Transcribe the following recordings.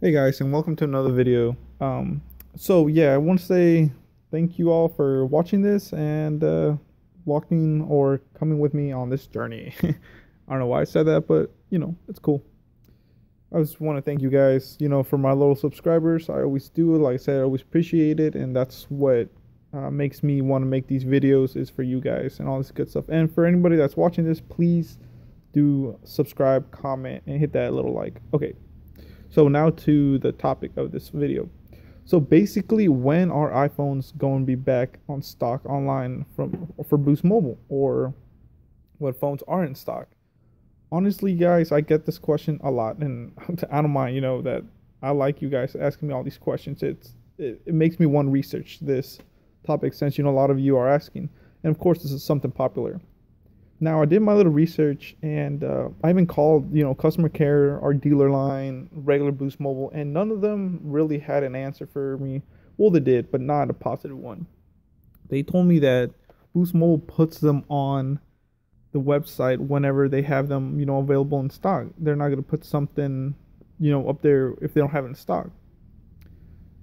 Hey guys, and welcome to another video. Um, so yeah, I want to say thank you all for watching this and uh, walking or coming with me on this journey. I don't know why I said that, but you know, it's cool. I just want to thank you guys, you know, for my little subscribers. I always do, like I said, I always appreciate it, and that's what uh, makes me want to make these videos is for you guys and all this good stuff. And for anybody that's watching this, please do subscribe, comment, and hit that little like. Okay, so now to the topic of this video. So basically, when are iPhones going to be back on stock online from for Boost Mobile, or what phones are in stock? Honestly, guys, I get this question a lot, and I don't mind. You know that I like you guys asking me all these questions. It's it, it makes me want to research this topic since you know a lot of you are asking, and of course, this is something popular. Now I did my little research and uh, I even called, you know, customer care, our dealer line, regular Boost Mobile, and none of them really had an answer for me. Well, they did, but not a positive one. They told me that Boost Mobile puts them on the website whenever they have them, you know, available in stock. They're not going to put something, you know, up there if they don't have it in stock.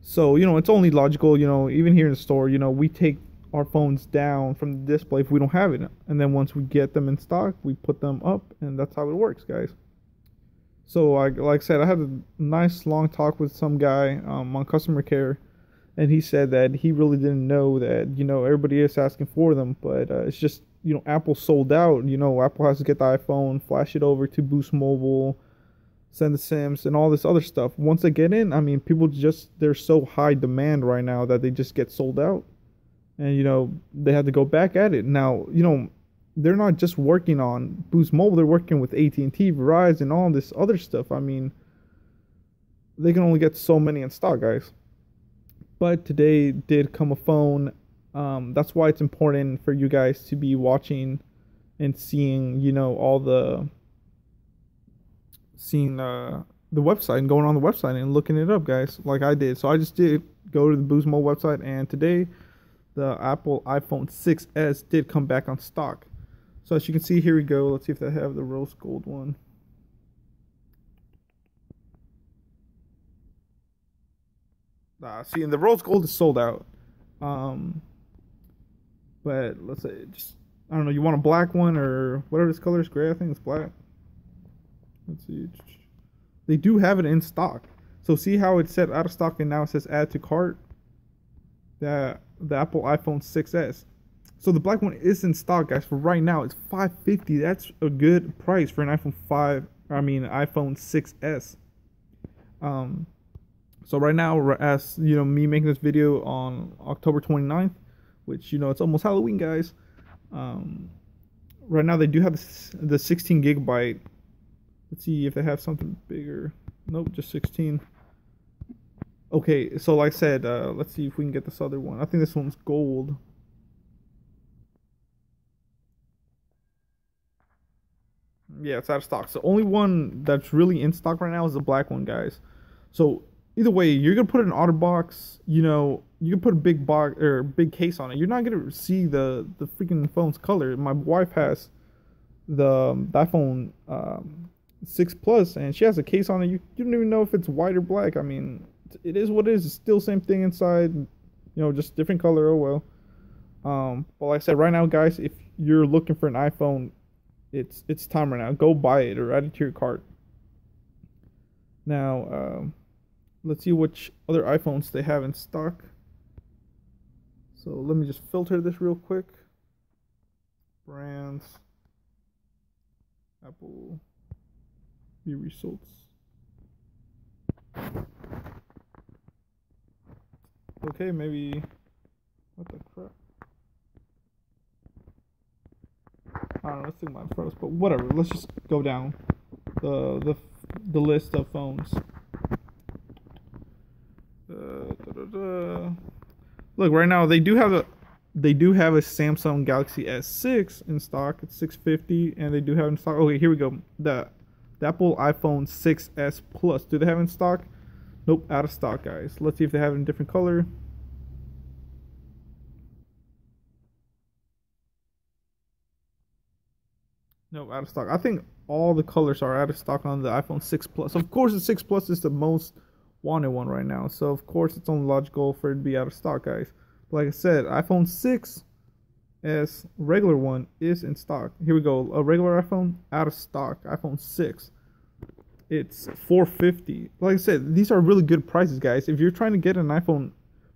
So, you know, it's only logical, you know, even here in the store, you know, we take our phones down from the display if we don't have it. And then once we get them in stock, we put them up, and that's how it works, guys. So, I, like I said, I had a nice long talk with some guy um, on customer care, and he said that he really didn't know that you know everybody is asking for them, but uh, it's just you know Apple sold out. You know, Apple has to get the iPhone, flash it over to Boost Mobile, send the Sims, and all this other stuff. Once they get in, I mean, people just they're so high demand right now that they just get sold out and you know they had to go back at it. Now you know they're not just working on Boost Mobile; they're working with AT and T, Verizon, and all this other stuff. I mean, they can only get so many in stock, guys. But today did come a phone. Um, that's why it's important for you guys to be watching and seeing, you know, all the seeing uh, the website and going on the website and looking it up, guys, like I did. So I just did go to the Boost Mobile website, and today the Apple iPhone 6s did come back on stock. So as you can see, here we go. Let's see if they have the rose gold one. Ah, see, and the rose gold is sold out. Um, but let's say just I don't know. You want a black one or whatever this color is? Gray, I think it's black. Let's see. They do have it in stock. So see how it said out of stock and now it says add to cart. That the Apple iPhone 6s. So the black one is in stock, guys. For right now, it's 550. That's a good price for an iPhone 5. I mean, iPhone 6s. Um, so right now, as you know, me making this video on October 29th, which you know it's almost Halloween, guys. Um, right now they do have the 16 gigabyte. Let's see if they have something bigger. Nope, just 16. Okay, so like I said, uh, let's see if we can get this other one. I think this one's gold. Yeah, it's out of stock. So only one that's really in stock right now is the black one, guys. So either way, you're gonna put it in OtterBox. You know, you can put a big box or big case on it. You're not gonna see the the freaking phone's color. My wife has the, um, the iPhone um, six plus, and she has a case on it. You, you don't even know if it's white or black. I mean, it is what it is. It's still same thing inside. You know, just different color. Oh well. Um, but like I said, right now, guys, if you're looking for an iPhone, it's it's time right now. Go buy it or add it to your cart. Now, um, let's see which other iPhones they have in stock. So let me just filter this real quick. Brands. Apple. View results. Okay, maybe. What the crap? I don't know. Let's think mine froze, but whatever. Let's just go down the the the list of phones. Uh, da, da, da. Look, right now they do have a they do have a Samsung Galaxy S6 in stock. It's 650, and they do have in stock. Okay, here we go. The, the Apple iPhone 6s Plus. Do they have in stock? Nope, out of stock, guys. Let's see if they have it in a different color. No, out of stock. I think all the colors are out of stock on the iPhone 6 Plus. Of course, the 6 Plus is the most wanted one right now. So of course it's only logical for it to be out of stock, guys. But like I said, iPhone 6 S regular one is in stock. Here we go. A regular iPhone out of stock. iPhone 6. It's 450. Like I said, these are really good prices, guys. If you're trying to get an iPhone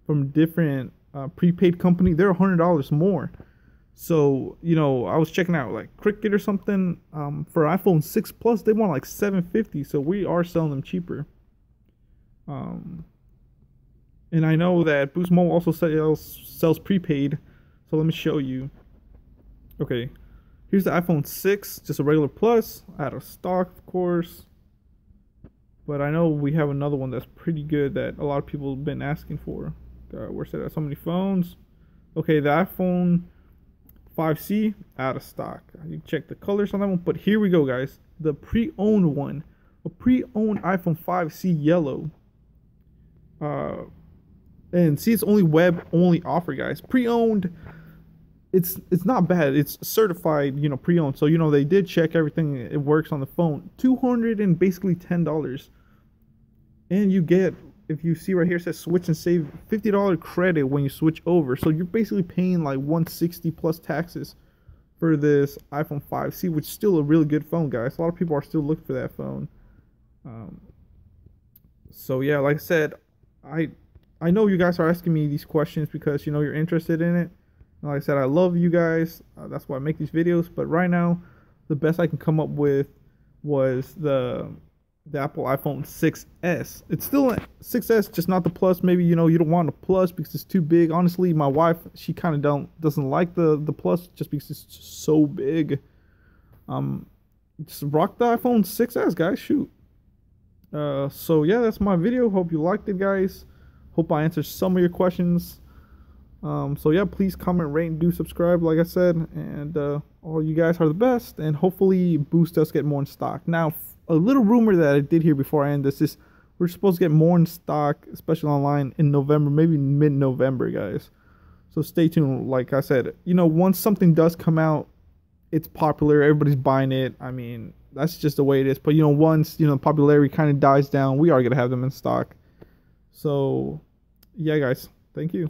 from different uh, prepaid company, they're $100 more. So, you know, I was checking out like Cricket or something um, for iPhone 6 Plus, they want like 750. So we are selling them cheaper. Um, and I know that Boost Mobile also sells sells prepaid. So let me show you. Okay, here's the iPhone 6, just a regular Plus, out of stock, of course. But I know we have another one that's pretty good that a lot of people have been asking for. Uh, where's that? So many phones. Okay, the iPhone 5C out of stock. You check the colors on that one, but here we go, guys. The pre-owned one, a pre-owned iPhone 5C yellow. Uh, and see, it's only web only offer, guys. Pre-owned, it's it's not bad. It's certified, you know, pre-owned. So you know they did check everything. It works on the phone. Two hundred and basically ten dollars, and you get if you see right here it says switch and save fifty dollar credit when you switch over. So you're basically paying like one sixty plus taxes for this iPhone 5C, which is still a really good phone, guys. A lot of people are still looking for that phone. Um, so yeah, like I said, I I know you guys are asking me these questions because you know you're interested in it. and Like I said, I love you guys. Uh, that's why I make these videos. But right now, the best I can come up with was the the Apple iPhone 6s. It's still a 6s, just not the Plus. Maybe you know you don't want a Plus because it's too big. Honestly, my wife she kind of don't doesn't like the the Plus just because it's so big. Um, just rock the iPhone 6s, guys. Shoot. Uh, so yeah, that's my video. Hope you liked it, guys. Hope I answered some of your questions. Um, so yeah, please comment, rate, and do subscribe, like I said. And uh, all you guys are the best. And hopefully, Boost does get more in stock. Now, a little rumor that I did hear before I end this is we're supposed to get more in stock, especially online in November, maybe mid-November, guys. So stay tuned. Like I said, you know, once something does come out, it's popular. Everybody's buying it. I mean, that's just the way it is. But you know, once you know popularity kind of dies down, we are gonna have them in stock. So yeah, guys. Thank you.